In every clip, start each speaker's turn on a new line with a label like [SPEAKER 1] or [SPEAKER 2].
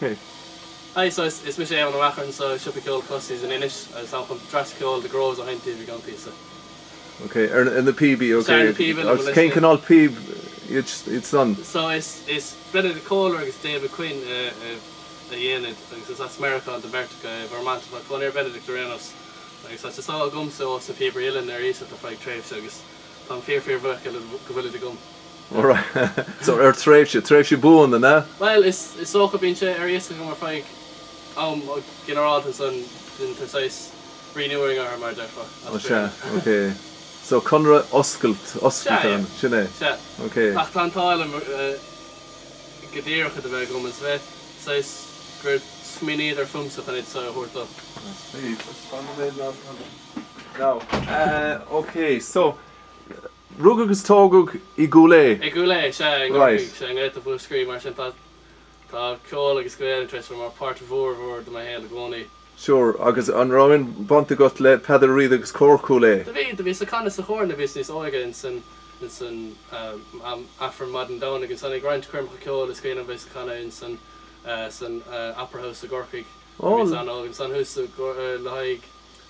[SPEAKER 1] Okay.
[SPEAKER 2] Aye, so is mis sé an wachan so sipi ceol cosís an inis as an chun drasceol de gros a haintí bhí gan písa.
[SPEAKER 1] Okay, er in the PB, okay.
[SPEAKER 2] Sorry, the PB, well,
[SPEAKER 1] cén
[SPEAKER 2] let's-
[SPEAKER 1] canál PB, it's, it's done.
[SPEAKER 2] So is is Benedict Cole agus David Quinn uh, uh, a dhéanaid agus is America de Vertica Vermont a chuir Benedict Renos agus sa sá gumsa ó sa Peber Illan ar is a feig tréh agus tá fear fear bhe go bhfuil de gum.
[SPEAKER 1] Alright. so er tréf se, tréf se búan na, na? Eh?
[SPEAKER 2] Well is is so go bíse ar is go mar feig am general san den precis renewing ar mar defa.
[SPEAKER 1] O se, okay. So conra oscailt, oscailt
[SPEAKER 2] Se,
[SPEAKER 1] an, sinne?
[SPEAKER 2] Se.
[SPEAKER 1] Okay.
[SPEAKER 2] Ach tá táil godéircha a bheith gomas bheith sais gur sminíad ar fumsa fan it sa thuirta.
[SPEAKER 1] Now, uh, okay, so Rug agus tógug i gúlé.
[SPEAKER 2] I gúlé bhúscrí mar sin tá ceá agus tre mar part bhórhór do hé gcónaí.
[SPEAKER 1] Sure, agus anráin bonta go le peidir riad agus cócúlé.
[SPEAKER 2] Tá ví a canna sa chóir na bhís níos áigen san san um, afar mad an dana agus sanna grind chum ceá is céanana bhís canna san uh, san uh, aperthó a gorcaig. an agus an hús uh, le haig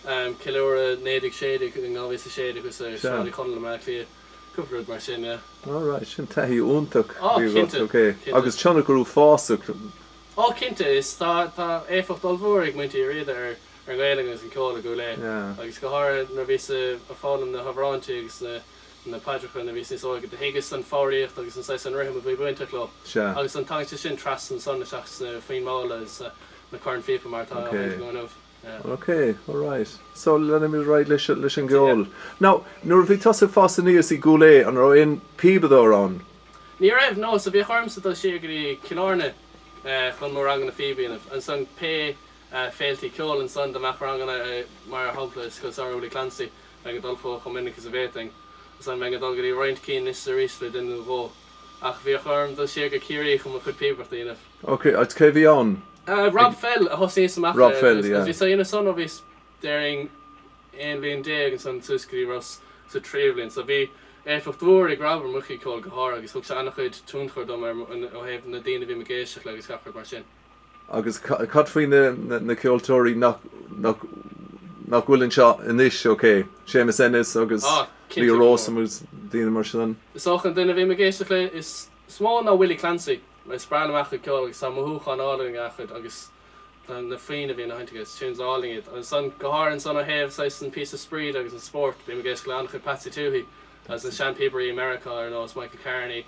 [SPEAKER 2] ceúra nédig sédig an gáhí a sédig gus
[SPEAKER 1] Sure.
[SPEAKER 2] chu me lí cupúd mar sin. yeah.
[SPEAKER 1] Alright, sin tahí úntaach.
[SPEAKER 2] Oh,
[SPEAKER 1] bhí got,
[SPEAKER 2] cinnte,
[SPEAKER 1] Okay.
[SPEAKER 2] cinnte.
[SPEAKER 1] Agus tena gurú fásach.
[SPEAKER 2] Á cinnte is tá tá éfacht alhórig muintí riad ar gaiilegus an ceála go le.
[SPEAKER 1] Yeah.
[SPEAKER 2] agus go háir na ví a fálam na harántí agus na na Patrickcha na áige de hégus an fáíocht agus an 6 an rim a bhí buinteló. Agus an tan sin tras an sanna seach na faoin mála na carn féfa mar tá
[SPEAKER 1] Okay.
[SPEAKER 2] Goh.
[SPEAKER 1] Okay, alright. So lenne mi right leis leis an ggóil. Now, nuair bhí tosa fása níos i gúlé an ro in pibadó an.
[SPEAKER 2] Ní raibh nó a bhí chumsa tá si gurí cinárne chun mór an na fibíanamh an san pe féaltí ceol an san amach rangana mar hoplas go áúla clansaí me go dulfó chomininic a bhéting san me dal gurí roiint cí is a rísle den bhó ach bhí chum do si go ciirí chum a chud pebertaíanamh.
[SPEAKER 1] Okay, át cé bhí an.
[SPEAKER 2] Uh, Rob fell a hosé sem
[SPEAKER 1] Rob fell
[SPEAKER 2] sé son of is daring en le de an san tuskri ras sa trelin so vi efachúir i grabar muchi có gohar agus thug annach chuid túnchar dom ó hef na déine vi megéisiach legus chafar mar sin.
[SPEAKER 1] Agus catfuoin na ceoltóí nachhfuilinn seo inis oké sémas ennis agus lírá dé mar sin.
[SPEAKER 2] Is an duine vi megéisiach le is smá á Willie Clancy. le spraleach go samúchan áling a chud agus na féin a bhí haintegus túúnsáling it an san gohar an san a heh sé an pí spríd agus an sport bí me ggéis le chu patí túhí as an Champpebury America ar nás Michael Carney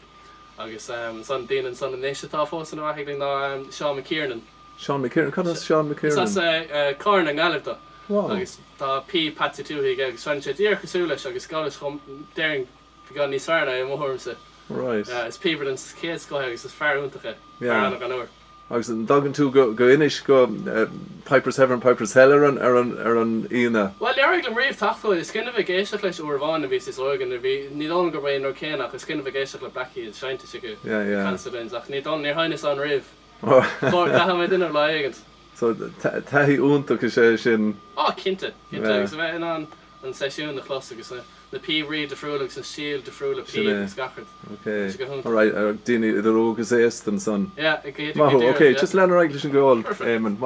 [SPEAKER 2] agus san dé an san néistetá fó an aing ná Sean McKiernan.
[SPEAKER 1] Sean McKiernan chu Sean
[SPEAKER 2] McKiernan Carn an
[SPEAKER 1] galta.
[SPEAKER 2] agus tá pí patí túhí agus san sé dtíar cosú leis agus gáis chum déing gan níosarna i mórmsa.
[SPEAKER 1] Right
[SPEAKER 2] Uh, is peber an cé go agus is fearúntacha
[SPEAKER 1] Yeah.
[SPEAKER 2] an gan uair.
[SPEAKER 1] agus an dagan tú go go inis go uh, Pipers Heaven Pipers Heller an ar an ar an ina
[SPEAKER 2] Well le riomh tachtá is cinnne bh géisioach leis uháin a ví is a bhí ní an go bhéon nó céannach is cinnne bh géisioach le blaí is seininte si go
[SPEAKER 1] Yeah, yeah.
[SPEAKER 2] cancelins ach ní don ní haine an rih.
[SPEAKER 1] Oh,
[SPEAKER 2] Tá mé duine leigent.
[SPEAKER 1] so ta- tahí úntaach is sé sin
[SPEAKER 2] Á cinnte
[SPEAKER 1] Yeah.
[SPEAKER 2] agus bheith an an seisiún na chlas agus na na pí ri de friúlagus an síl de friúla pí
[SPEAKER 1] Sinné.
[SPEAKER 2] scachard.
[SPEAKER 1] okay
[SPEAKER 2] Is go hwn.
[SPEAKER 1] alright ar daine idir ógus éist an son
[SPEAKER 2] Yeah,
[SPEAKER 1] Mahu, okay, just learn English and go on.
[SPEAKER 2] Perfect.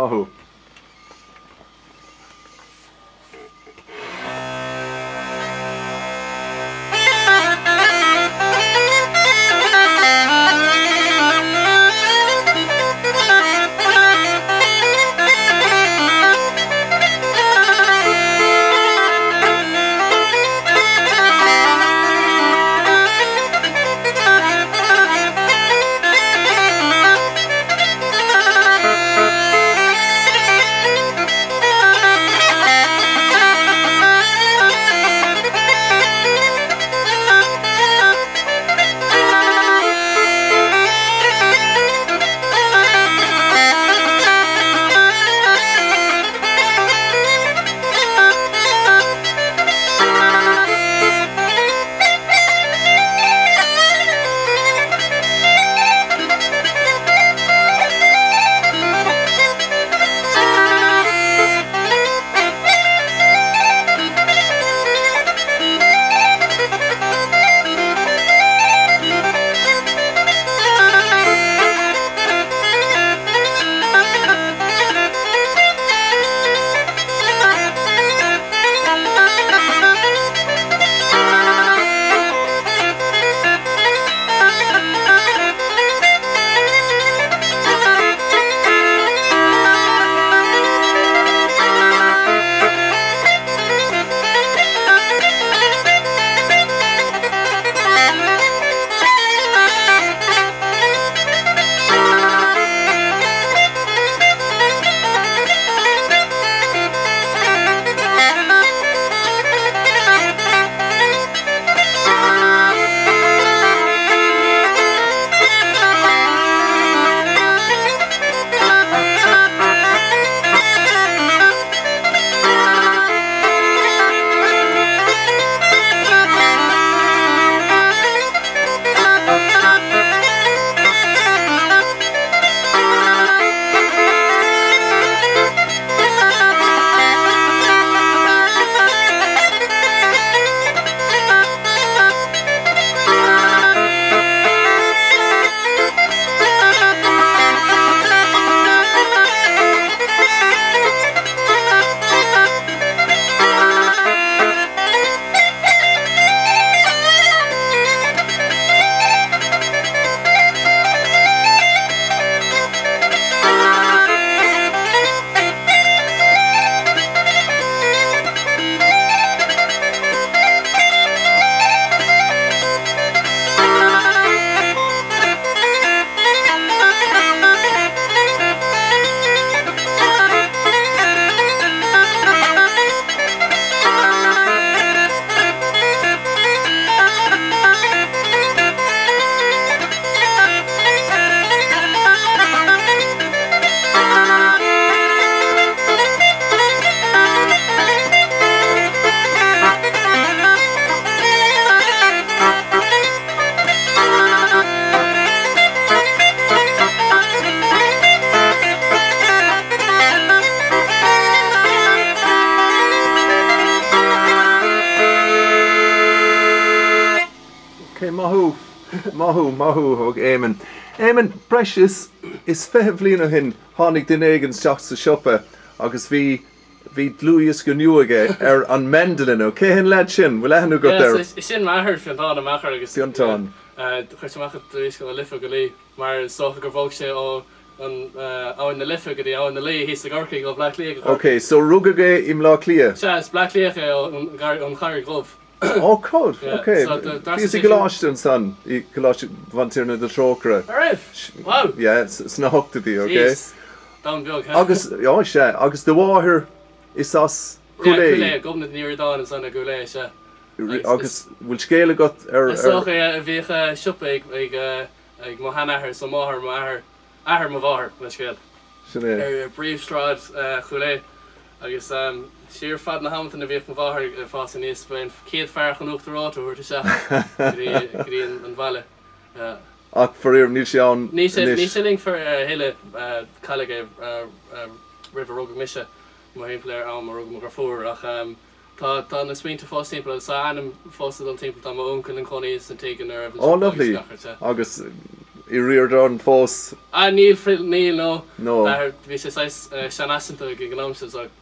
[SPEAKER 1] Mahu, Mahu, Mahu, hog Éamonn. Éamonn, precious, is feh blina hin hánig den éigen teach sa siopa agus bhí hí dlúias go nuaige ar er an mendalin ó cé hin leid sin, bhfuil lehanú go
[SPEAKER 2] Ja,
[SPEAKER 1] ar
[SPEAKER 2] is is sin mahar fiantá amachar agus
[SPEAKER 1] Fiantán.
[SPEAKER 2] chuirteach éis go lifa go lí mar socha gur bhóg sé ó an áin na lifa go dí áin na lí hí a gorcaí go Black Lea
[SPEAKER 1] Ok, so rugagé im lá lia.
[SPEAKER 2] Se is Black Lea an chair glof.
[SPEAKER 1] Ó cod,
[SPEAKER 2] Yeah,
[SPEAKER 1] ok.
[SPEAKER 2] so the- that's
[SPEAKER 1] Bhí
[SPEAKER 2] the
[SPEAKER 1] i goláisten san i goláiste vantíarna de trócra.
[SPEAKER 2] Arif! Wow!
[SPEAKER 1] Ja, sna hochtadí, ok?
[SPEAKER 2] Jeez. Dá beag
[SPEAKER 1] Agus, já sé, agus do bháthir is as
[SPEAKER 2] Culé
[SPEAKER 1] chulé.
[SPEAKER 2] gomna níir dá an sanna goléis se.
[SPEAKER 1] agus bhfuil scéile got ar ar-
[SPEAKER 2] Socha a bhíh sipa ag ag ag mo hanahar sa máthir mar ahar má bhhar le scéil.
[SPEAKER 1] sinné.
[SPEAKER 2] ar bríomhstrád chulé agus um, siir fad na hamilton a bhíh bhthir fá in níos ben céad fearchan uachtarráúir se an bhile.
[SPEAKER 1] Ach foríir ní sé an
[SPEAKER 2] Níling for heile chaige river rug mise mar héléir an mar rugmar fór ach Tá tá na swinta fá timp sa anm fósta an timp am ónchan an coní an tegan ar.
[SPEAKER 1] Á lovely agus i rior an fós
[SPEAKER 2] A níl fri níl nó bhí sé sean asanta ach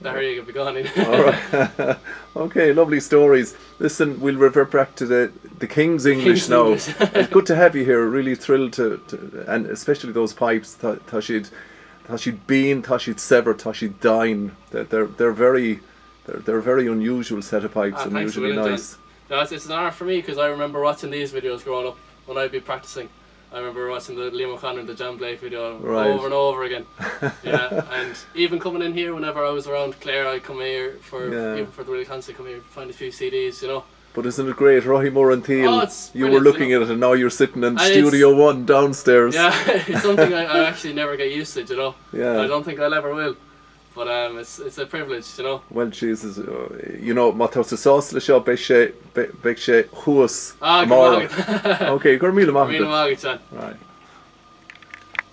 [SPEAKER 2] dair go beáin.
[SPEAKER 1] Okay, lovely stories. Listen, we'll revert back to the the King's English
[SPEAKER 2] King's
[SPEAKER 1] now.
[SPEAKER 2] English.
[SPEAKER 1] it's good to have you here. Really thrilled to, to and especially those pipes. Siad tá bean, tá siad sever, tá siad dine. They're they're, they're very they're, they're a very unusual set of pipes
[SPEAKER 2] Ah,
[SPEAKER 1] and usually nice.
[SPEAKER 2] No, it's, it's an honour for me because I remember watching these videos growing up when I'd be practicing. I remember watching the Liam O'Connor and the Jam Blake video
[SPEAKER 1] Right.
[SPEAKER 2] over and over again. yeah, and even coming in here whenever I was around Clare, I'd come here for
[SPEAKER 1] Yeah.
[SPEAKER 2] even for the really concert, come here find a few CDs, you know.
[SPEAKER 1] But isn't it great, Rohy Moore and Teal?
[SPEAKER 2] Oh,
[SPEAKER 1] you were looking
[SPEAKER 2] you
[SPEAKER 1] at it, and now you're sitting in
[SPEAKER 2] And
[SPEAKER 1] Studio One downstairs.
[SPEAKER 2] Yeah, it's something I, I actually never get used to, you know.
[SPEAKER 1] Yeah.
[SPEAKER 2] I don't think I'll ever will. But um, it's it's a privilege, you know.
[SPEAKER 1] Well, Jesus, uh, you know, má tá sa sás le seo be sé be sé chuas
[SPEAKER 2] Ah,
[SPEAKER 1] amara.
[SPEAKER 2] good
[SPEAKER 1] Okay, gur míle
[SPEAKER 2] Míle mágad, Sean.
[SPEAKER 1] Right.